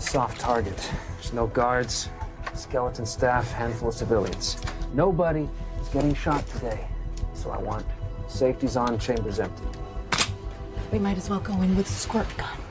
a soft target. There's no guards, skeleton staff, handful of civilians. Nobody is getting shot today. So I want safety's on, chambers empty. We might as well go in with squirt guns.